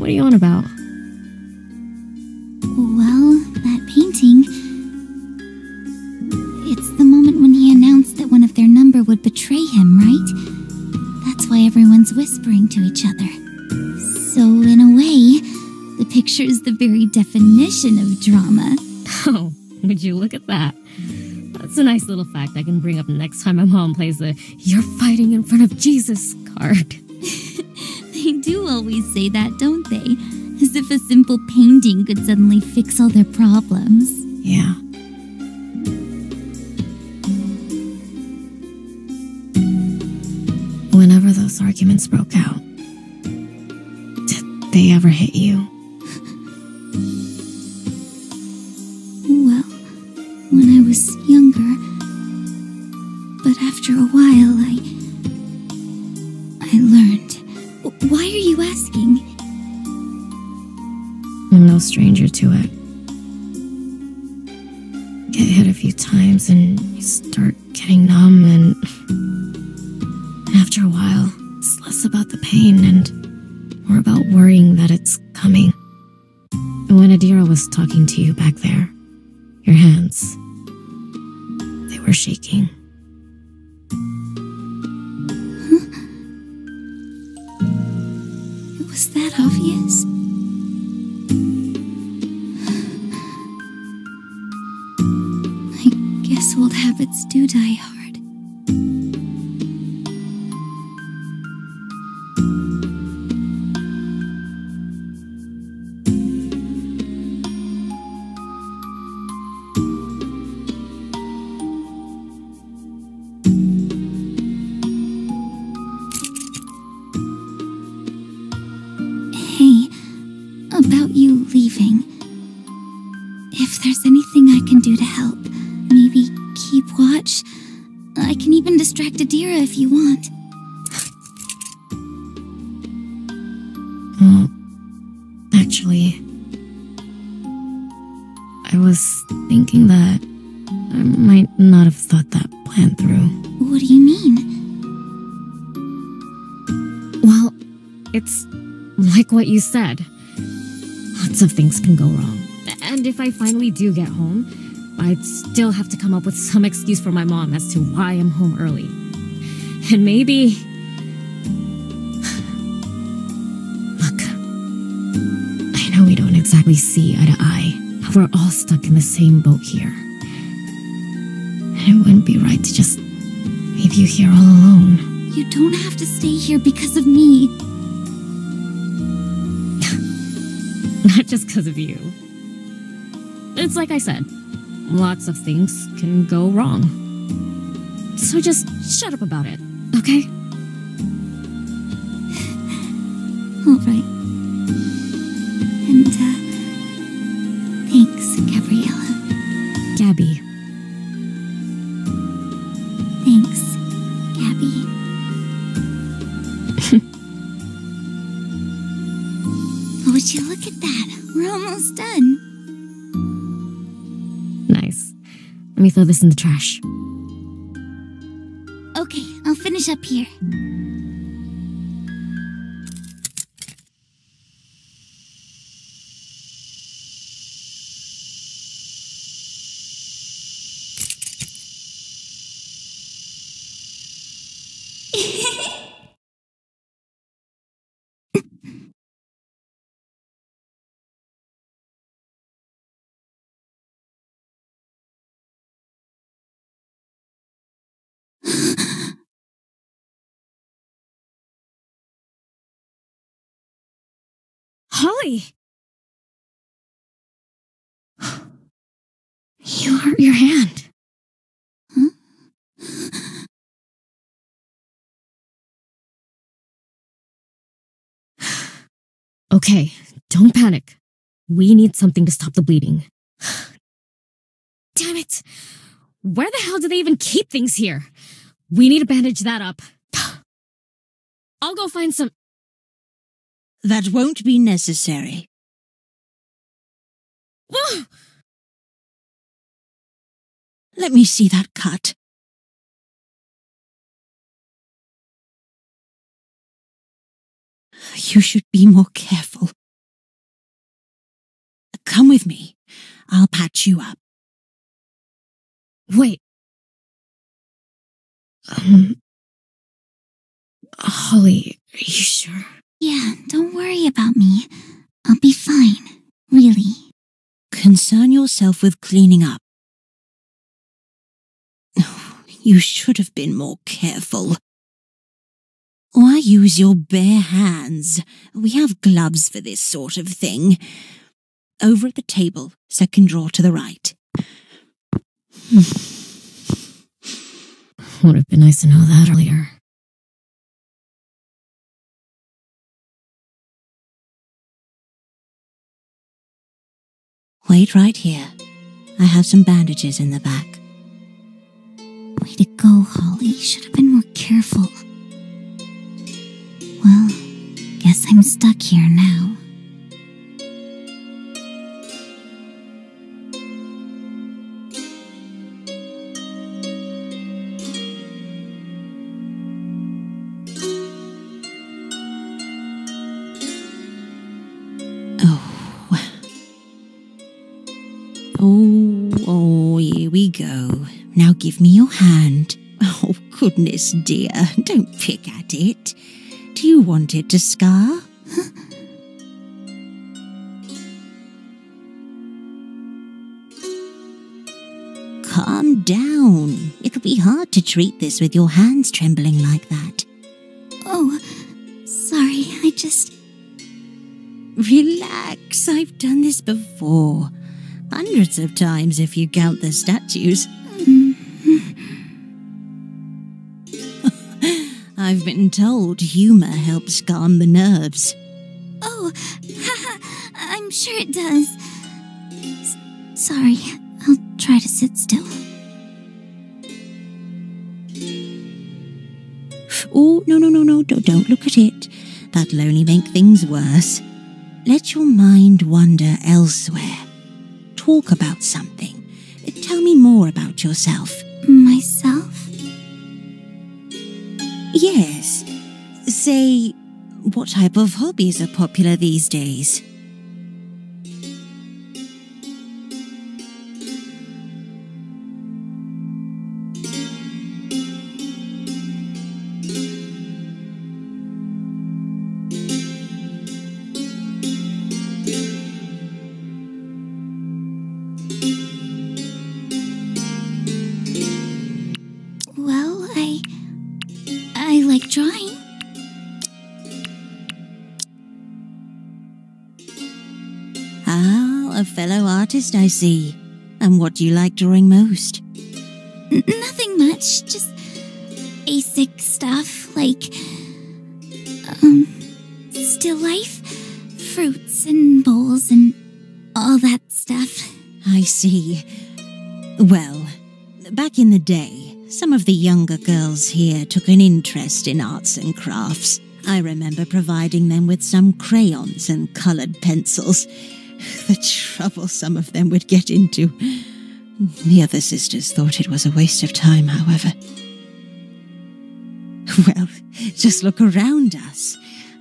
What are you on about? Well, that painting. It's the moment when he announced that one of their number would betray him, right? That's why everyone's whispering to each other. So, in a way, the picture is the very definition of drama. Oh, would you look at that? That's a nice little fact I can bring up next time my mom plays the You're fighting in front of Jesus card. They do always say that, don't they? As if a simple painting could suddenly fix all their problems. Yeah. Whenever those arguments broke out, did they ever hit you? Well, when I was younger. But after a while, I. it's less about the pain and more about worrying that it's coming. When Adira was talking to you back there, your hands, they were shaking. It was that obvious? I guess old habits do die hard. Distract Adira if you want. Well, actually, I was thinking that I might not have thought that plan through. What do you mean? Well, it's like what you said. Lots of things can go wrong. And if I finally do get home, I'd still have to come up with some excuse for my mom as to why I'm home early. And maybe. Look, I know we don't exactly see eye to eye, but we're all stuck in the same boat here. And it wouldn't be right to just leave you here all alone. You don't have to stay here because of me. Not just because of you. It's like I said, lots of things can go wrong. So just shut up about it, okay? All right. Let me throw this in the trash. Okay, I'll finish up here. Holly! You hurt your hand. Okay, don't panic. We need something to stop the bleeding. Damn it! Where the hell do they even keep things here? We need to bandage that up. I'll go find some. That won't be necessary. Let me see that cut. You should be more careful. come with me. I'll patch you up. Wait. Um. Holly, are you sure? Yeah, don't worry about me. I'll be fine. Really. Concern yourself with cleaning up. You should have been more careful. Why use your bare hands? We have gloves for this sort of thing. Over at the table, second drawer to the right. Would have been nice to know that earlier. Wait right here. I have some bandages in the back. Way to go, Holly. Should have been more careful. Well, guess I'm stuck here now. We go. Now give me your hand. Oh, goodness dear, don't pick at it. Do you want it to scar? Calm down. It'll be hard to treat this with your hands trembling like that. Oh, sorry. I just. Relax, I've done this before. Hundreds of times if you count the statues. I've been told humor helps calm the nerves. Oh, I'm sure it does. S- sorry. I'll try to sit still. Oh, no, no, no, no, don't, don't look at it. That'll only make things worse. Let your mind wander elsewhere. Talk about something. Uh, tell me more about yourself. Myself? Yes. Say, what type of hobbies are popular these days? Artist, I see. And what do you like drawing most? N- nothing much, just basic stuff like. Um. Still life, fruits and bowls and all that stuff. I see. Well, back in the day, some of the younger girls here took an interest in arts and crafts. I remember providing them with some crayons and colored pencils. The trouble some of them would get into. The other sisters thought it was a waste of time, however. Well, just look around us.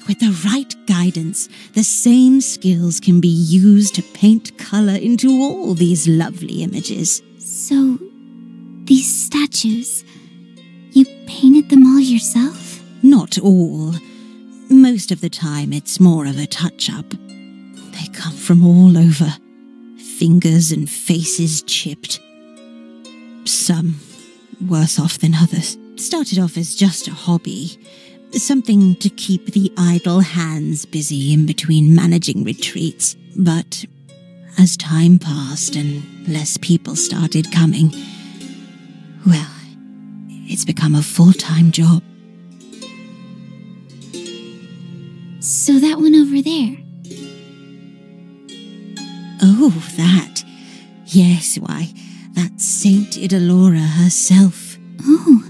With the right guidance, the same skills can be used to paint color into all these lovely images. So, these statues, you painted them all yourself? Not all. Most of the time, it's more of a touch up. From all over fingers and faces chipped. Some worse off than others. Started off as just a hobby, something to keep the idle hands busy in between managing retreats. But as time passed and less people started coming, well, it's become a full time job. So that one over there. Oh, that. Yes, why, that's Saint Idalora herself. Oh,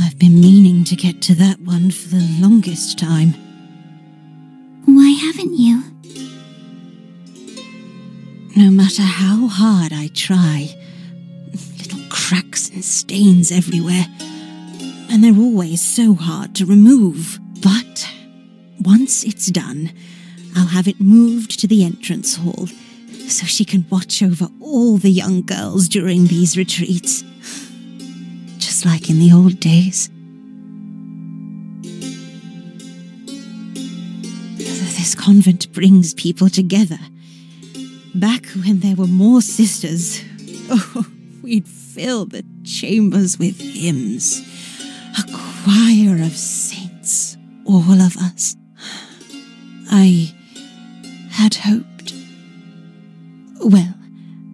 I've been meaning to get to that one for the longest time. why haven't you? No matter how hard I try, little cracks and stains everywhere, and they're always so hard to remove. But once it's done, I'll have it moved to the entrance hall so she can watch over all the young girls during these retreats. Just like in the old days. This convent brings people together. Back when there were more sisters, oh, we'd fill the chambers with hymns. A choir of saints, all of us. I had hoped. Well,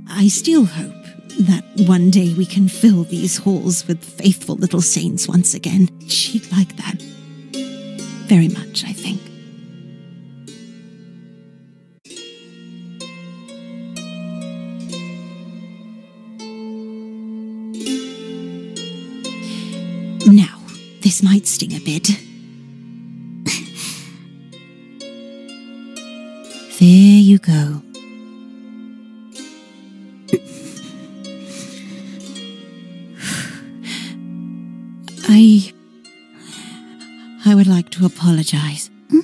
I still hope that one day we can fill these halls with faithful little saints once again. She'd like that. Very much, I think. Now, this might sting a bit. There you go. I. I would like to apologize. Hmm?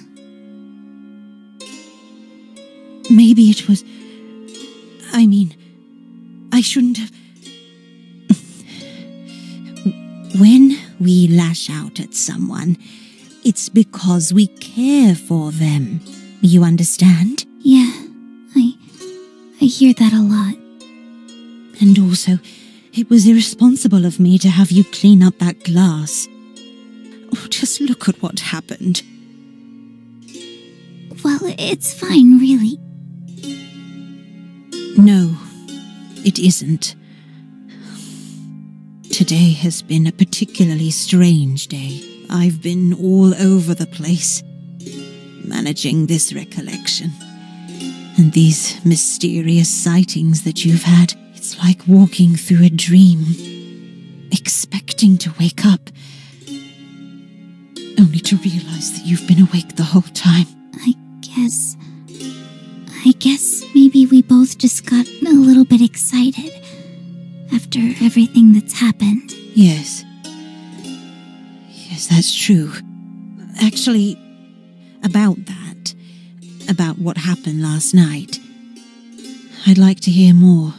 Maybe it was. I mean, I shouldn't have. When we lash out at someone, it's because we care for them. You understand? Yeah, I. I hear that a lot. And also, it was irresponsible of me to have you clean up that glass. Oh, just look at what happened. Well, it's fine, really. No, it isn't. Today has been a particularly strange day. I've been all over the place, managing this recollection. And these mysterious sightings that you've had. It's like walking through a dream, expecting to wake up, only to realize that you've been awake the whole time. I guess. I guess maybe we both just got a little bit excited after everything that's happened. Yes. Yes, that's true. Actually, about that, about what happened last night, I'd like to hear more.